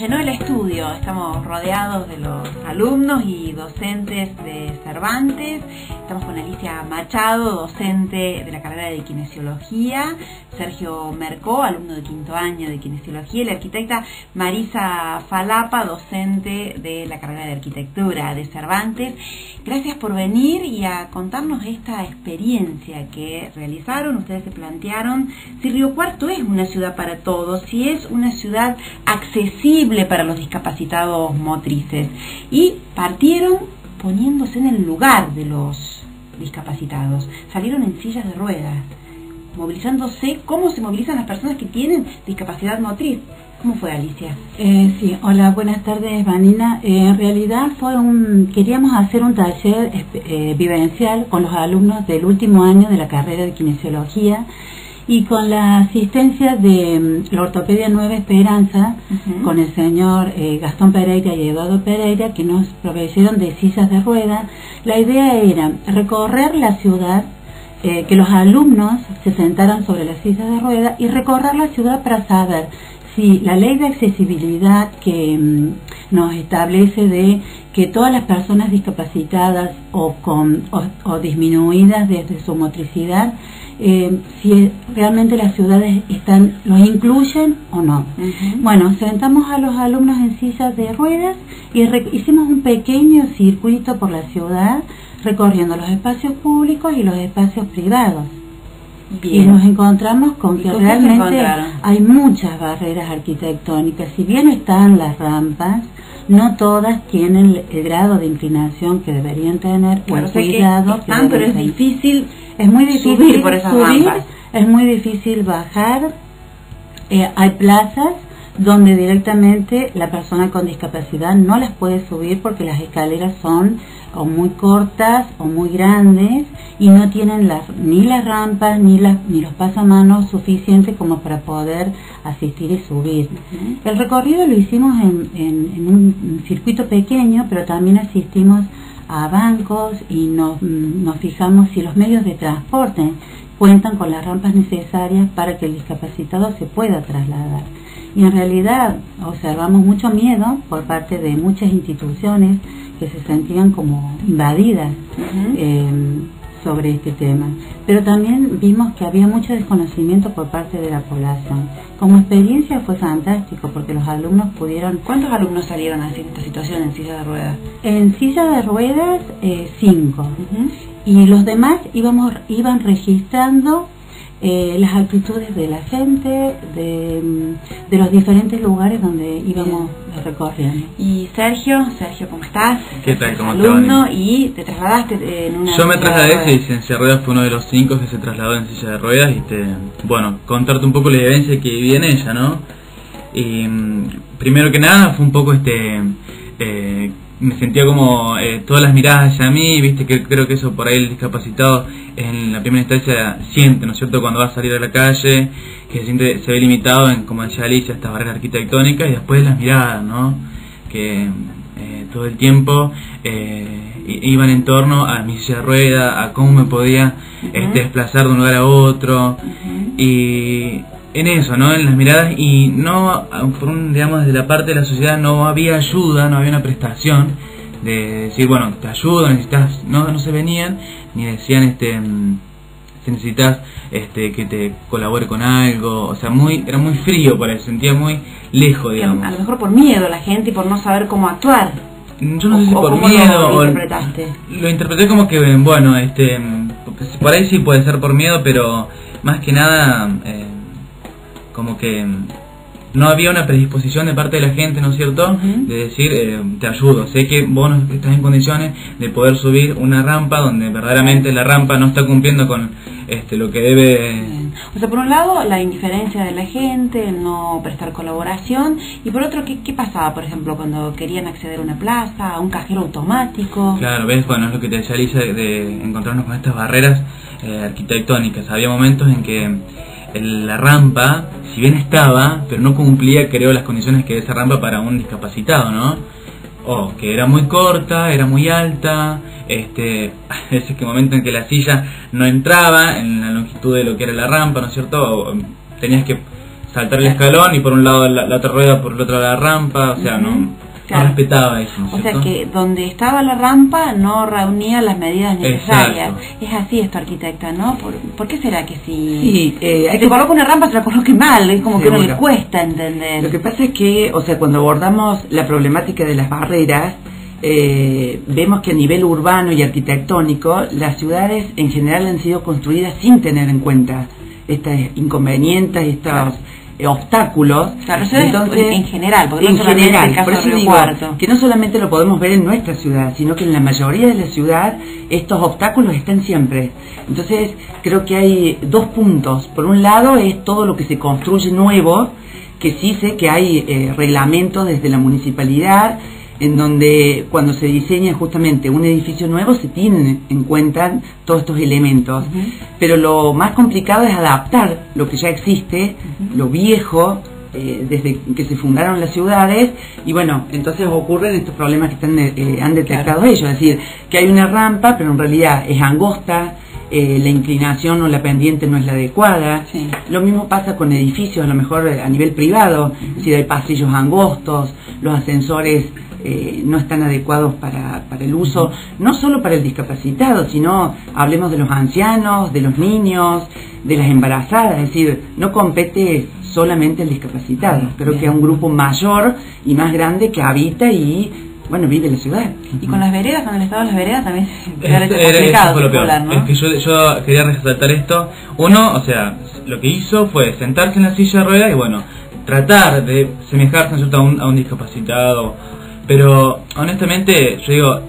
llenó el estudio. Estamos rodeados de los alumnos y docentes de Cervantes. Estamos con Alicia Machado, docente de la carrera de kinesiología, Sergio Mercó, alumno de quinto año de kinesiología, y la arquitecta Marisa Falapa, docente de la carrera de arquitectura de Cervantes. Gracias por venir y a contarnos esta experiencia que realizaron. Ustedes se plantearon si Río Cuarto es una ciudad para todos, si es una ciudad accesible para los discapacitados motrices. Y partieron poniéndose en el lugar de los discapacitados. Salieron en sillas de ruedas movilizándose, cómo se movilizan las personas que tienen discapacidad motriz. ¿Cómo fue Alicia? Eh, sí, hola, buenas tardes Vanina. Eh, en realidad fue un, queríamos hacer un taller eh, vivencial con los alumnos del último año de la carrera de kinesiología y con la asistencia de mm, la Ortopedia Nueva Esperanza, con el señor eh, Gastón Pereira y Eduardo Pereira, que nos proveyeron de sillas de rueda. La idea era recorrer la ciudad eh, que los alumnos se sentaran sobre las sillas de ruedas y recorrer la ciudad para saber si la ley de accesibilidad que mm, nos establece de que todas las personas discapacitadas o, con, o, disminuidas desde su motricidad, eh, si realmente las ciudades están los incluyen o no. Bueno, sentamos a los alumnos en sillas de ruedas y hicimos un pequeño circuito por la ciudad recorriendo los espacios públicos y los espacios privados. Y nos encontramos con que realmente hay muchas barreras arquitectónicas. Si bien están las rampas, no todas tienen el grado de inclinación que deberían tener o el cuidado. están, pero es difícil, es muy difícil subir por esas rampas. Es muy difícil bajar. Eh, hay plazas donde directamente la persona con discapacidad no las puede subir porque las escaleras son o muy cortas o muy grandes y no tienen las, ni las rampas ni, las, ni los pasamanos suficientes como para poder asistir y subir. El recorrido lo hicimos en, en, un circuito pequeño, pero también asistimos a bancos y nos, nos fijamos si los medios de transporte cuentan con las rampas necesarias para que el discapacitado se pueda trasladar. Y en realidad observamos mucho miedo por parte de muchas instituciones que se sentían como invadidas eh, sobre este tema. Pero también vimos que había mucho desconocimiento por parte de la población. Como experiencia fue fantástico porque los alumnos pudieron... ¿Cuántos alumnos salieron a esta situación en silla de ruedas? En silla de ruedas, eh, cinco. Y los demás íbamos, iban registrando eh, las actitudes de la gente, de, mm, de, los diferentes lugares donde íbamos recorriendo. Y Sergio, Sergio, ¿cómo estás? ¿Qué tal? ¿Cómo alumno y te trasladaste en una... Yo me trasladé, en silla de ruedas fue uno de los cinco que se trasladó en silla de ruedas y te, bueno, contarte un poco la vivencia que viví en ella, ¿no? Y mm, primero que nada fue un poco este... Eh, me sentía como eh, todas las miradas hacia mí, viste que creo que eso por ahí el discapacitado en la primera instancia siente, ¿no es cierto?, cuando va a salir a la calle, que se siente, se ve limitado en, como decía Alicia, estas barreras arquitectónicas y después las miradas, ¿no?, que eh, todo el tiempo eh, iban en torno a mi silla de rueda, a cómo me podía este, desplazar de un lugar a otro y en eso, ¿no? En las miradas y no, digamos, desde la parte de la sociedad no había ayuda, no había una prestación de decir, bueno, te ayudo, necesitas, no, no se venían, ni decían, este, mm, si necesitas este, que te colabore con algo, o sea, muy, era muy frío por eso, sentía muy lejos, digamos. A lo mejor por miedo la gente y por no saber cómo actuar. Yo no sé si por miedo lo interpretaste? lo interpreté como que, bueno, este, mm, por ahí sí puede ser por miedo, pero más que nada... Eh, como que no había una predisposición de parte de la gente, ¿no es cierto?, de decir, eh, te ayudo, sé que vos no estás en condiciones de poder subir una rampa donde verdaderamente la rampa no está cumpliendo con este, lo que debe... O sea, por un lado, la indiferencia de la gente, no prestar colaboración, y por otro, ¿qué, qué pasaba, por ejemplo, cuando querían acceder a una plaza, a un cajero automático? Claro, ves, bueno, es lo que te decía Lisa, de encontrarnos con estas barreras eh, arquitectónicas. Había momentos en que la rampa, si bien estaba, pero no cumplía, creo, las condiciones que esa rampa para un discapacitado, ¿no? O que era muy corta, era muy alta, este, ese que momento en que la silla no entraba en la longitud de lo que era la rampa, ¿no es cierto? tenías que saltar el escalón y por un lado la, otra rueda, por el otro la rampa, o sea, no, respetaba eso. o sea que donde estaba la rampa no reunía las medidas necesarias. Es así esto, arquitecta, ¿no? ¿Por, qué será que si, sí, eh, si te coloca una rampa se la coloque mal? Es como que no le cuesta entender. Lo que pasa es que, o sea, cuando abordamos la problemática de las barreras, eh, vemos que a nivel urbano y arquitectónico las ciudades en general han sido construidas sin tener en cuenta estas inconvenientes, estos eh, obstáculos. Entonces, en general, porque en general, por eso digo que no solamente lo podemos ver en nuestra ciudad, sino que en la mayoría de la ciudad estos obstáculos están siempre. Entonces, creo que hay dos puntos. Por un lado es todo lo que se construye nuevo, que sí sé que hay eh, reglamentos desde la municipalidad en donde cuando se diseña justamente un edificio nuevo se tienen en cuenta todos estos elementos. Pero lo más complicado es adaptar lo que ya existe, lo viejo, eh, desde que se fundaron las ciudades. Y bueno, entonces ocurren estos problemas que están, eh, han detectado ellos, es decir, que hay una rampa pero en realidad es angosta, eh, la inclinación o la pendiente no es la adecuada. Lo mismo pasa con edificios, a lo mejor a nivel privado, si hay pasillos angostos, los ascensores eh, no están adecuados para, para, el uso, no solo para el discapacitado, sino hablemos de los ancianos, de los niños, de las embarazadas, es decir, no compete solamente el discapacitado, creo que es un grupo mayor y más grande que habita y bueno, vive en la ciudad. Y con las veredas, con el estado de las veredas también era complicado Es que yo, yo quería resaltar esto. Uno, o sea, lo que hizo fue sentarse en la silla de ruedas y bueno, tratar de semejarse a un, a un discapacitado pero honestamente, yo digo,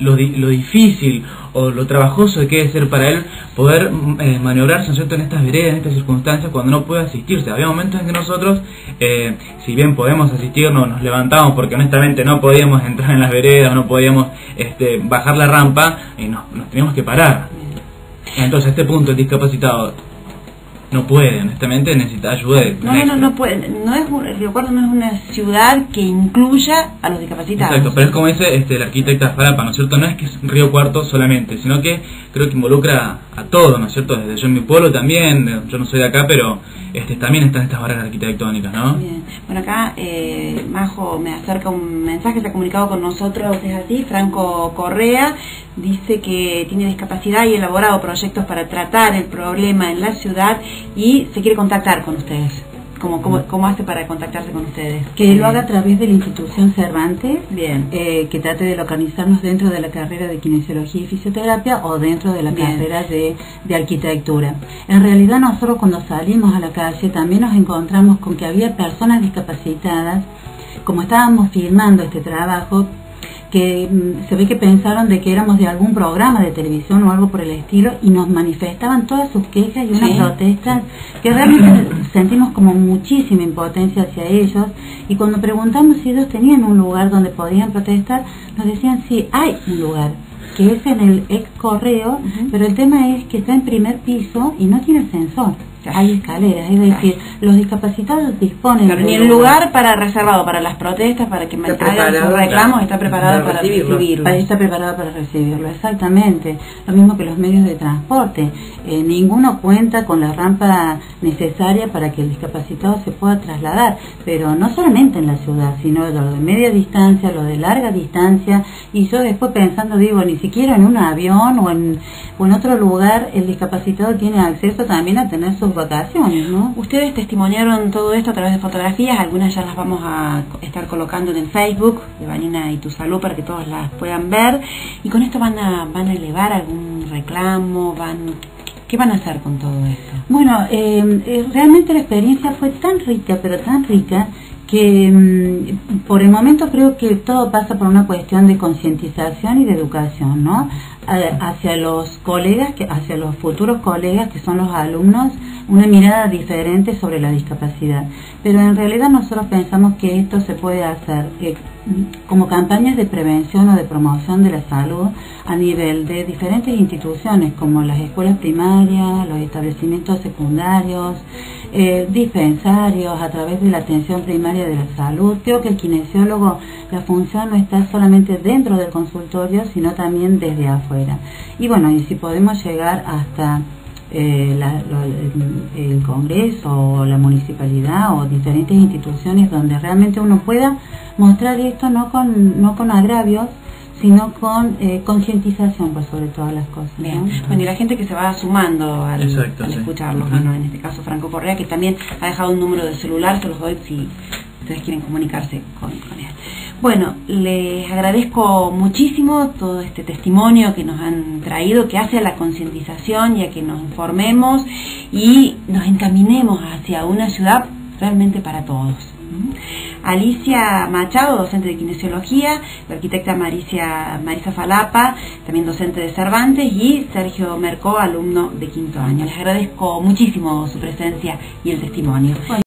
lo, lo difícil o lo trabajoso que debe ser para él poder eh, maniobrarse ¿no en estas veredas, en estas circunstancias, cuando no puede asistirse. Había momentos en que nosotros, eh, si bien podemos asistirnos, nos levantamos porque honestamente no podíamos entrar en las veredas, no podíamos este, bajar la rampa y nos, nos teníamos que parar. Entonces, este punto, el discapacitado no puede, honestamente necesita ayuda. no, no, no, no puede. No es, no es una ciudad que incluya a los discapacitados. Exacto, pero es como dice este, el arquitecta Farapa, ¿no es cierto? No es que es Río Cuarto solamente, sino que creo que involucra a todo, ¿no es cierto? Desde yo en mi pueblo también, yo no soy de acá, pero este, también están estas barreras arquitectónicas, ¿no? Bien. Bueno, acá eh, Majo me acerca un mensaje, se ha comunicado con nosotros, es así, Franco Correa, dice que tiene discapacidad y elaborado proyectos para tratar el problema en la ciudad y se quiere contactar con ustedes. ¿Cómo, cómo, cómo hace para contactarse con ustedes? Que lo haga a través de la institución Cervantes, Bien. Eh, que trate de localizarnos dentro de la carrera de kinesiología y fisioterapia o dentro de la carrera de, de arquitectura. En realidad nosotros cuando salimos a la calle también nos encontramos con que había personas discapacitadas, como estábamos filmando este trabajo, que mm, se ve que pensaron de que éramos de algún programa de televisión o algo por el estilo y nos manifestaban todas sus quejas y unas protestas que realmente sentimos como muchísima impotencia hacia ellos. Y cuando preguntamos si ellos tenían un lugar donde podían protestar nos decían sí, hay un lugar que es en el ex correo, pero el tema es que está en primer piso y no tiene ascensor hay escaleras, es decir, los discapacitados disponen de un lugar para reservado para las protestas, para que hagan sus reclamos, está preparado para, recibirlo. Está preparado para recibirlo, exactamente. Lo mismo que los medios de transporte. Eh, ninguno cuenta con la rampa necesaria para que el discapacitado se pueda trasladar, pero no solamente en la ciudad, sino lo de media distancia, lo de larga distancia, y yo después pensando, digo, ni siquiera en un avión o en, o en otro lugar el discapacitado tiene acceso también a tener sus vacaciones, ¿no? Ustedes testimoniaron todo esto a través de fotografías, algunas ya las vamos a estar colocando en el Facebook de Vanina y tu salud para que todos las puedan ver. Y con esto van a, van a elevar algún reclamo, van ¿Qué van a hacer con todo esto? Bueno, eh, eh, realmente la experiencia fue tan rica, pero tan rica, que mm, por el momento creo que todo pasa por una cuestión de concientización y de educación, ¿no? hacia los colegas, que, hacia los futuros colegas que son los alumnos, una mirada diferente sobre la discapacidad. Pero en realidad nosotros pensamos que esto se puede hacer eh, como campañas de prevención o de promoción de la salud a nivel de diferentes instituciones como las escuelas primarias, los establecimientos secundarios, eh, dispensarios, a través de la atención primaria de la salud. Creo que el kinesiólogo, la función no está solamente dentro del consultorio, sino también desde afuera. Y bueno, y si podemos llegar hasta eh, el Congreso o la municipalidad o diferentes instituciones donde realmente uno pueda mostrar esto no con, no con agravios, sino con eh, concientización por sobre todas las cosas. ¿no? Bien, bueno, y la gente que se va sumando al, Exacto, al sí. escucharlo, Ujú. bueno, en este caso Franco Correa, que también ha dejado un número de celular, se los doy si ustedes quieren comunicarse con, con él. Bueno, les agradezco muchísimo todo este testimonio que nos han traído, que hace a la concientización y a que nos informemos y nos encaminemos hacia una ciudad realmente para todos. Alicia Machado, docente de kinesiología, la arquitecta Maricia, Marisa Falapa, también docente de Cervantes, y Sergio Mercó, alumno de quinto año. Les agradezco muchísimo su presencia y el testimonio.